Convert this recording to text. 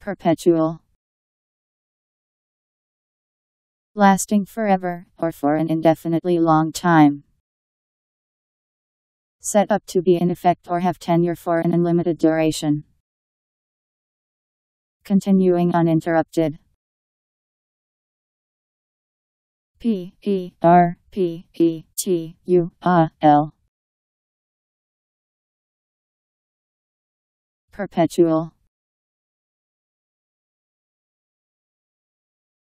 Perpetual. Lasting forever, or for an indefinitely long time. Set up to be in effect or have tenure for an unlimited duration. Continuing uninterrupted. P E R P E T U A L Perpetual